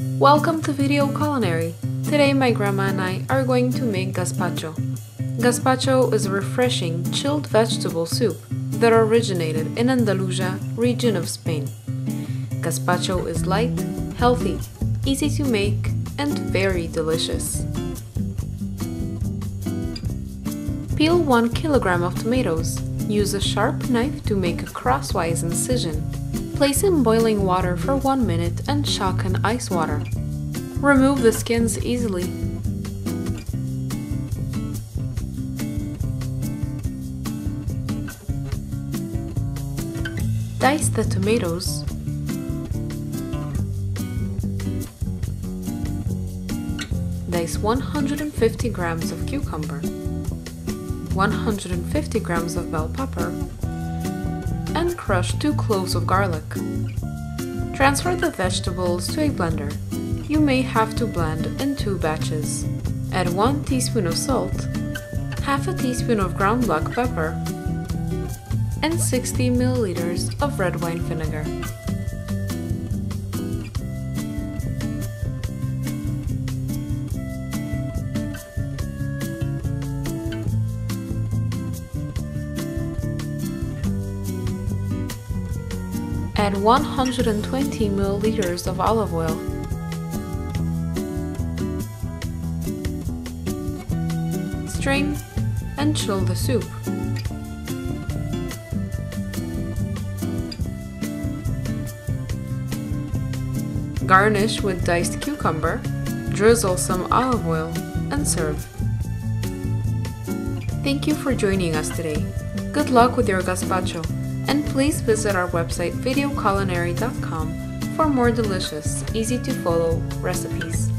Welcome to Video Culinary. Today my grandma and I are going to make gazpacho. Gazpacho is a refreshing chilled vegetable soup that originated in Andalusia region of Spain. Gazpacho is light, healthy, easy to make, and very delicious. Peel 1 kilogram of tomatoes. Use a sharp knife to make a crosswise incision. Place in boiling water for 1 minute and shock in ice water. Remove the skins easily. Dice the tomatoes. Dice 150 grams of cucumber, 150 grams of bell pepper, and crush 2 cloves of garlic. Transfer the vegetables to a blender. You may have to blend in two batches. Add 1 teaspoon of salt, half a teaspoon of ground black pepper, and 60 milliliters of red wine vinegar. Add 120 milliliters of olive oil. Strain and chill the soup. Garnish with diced cucumber, drizzle some olive oil, and serve. Thank you for joining us today. Good luck with your gazpacho, and please visit our website videoculinary.com for more delicious, easy to follow recipes.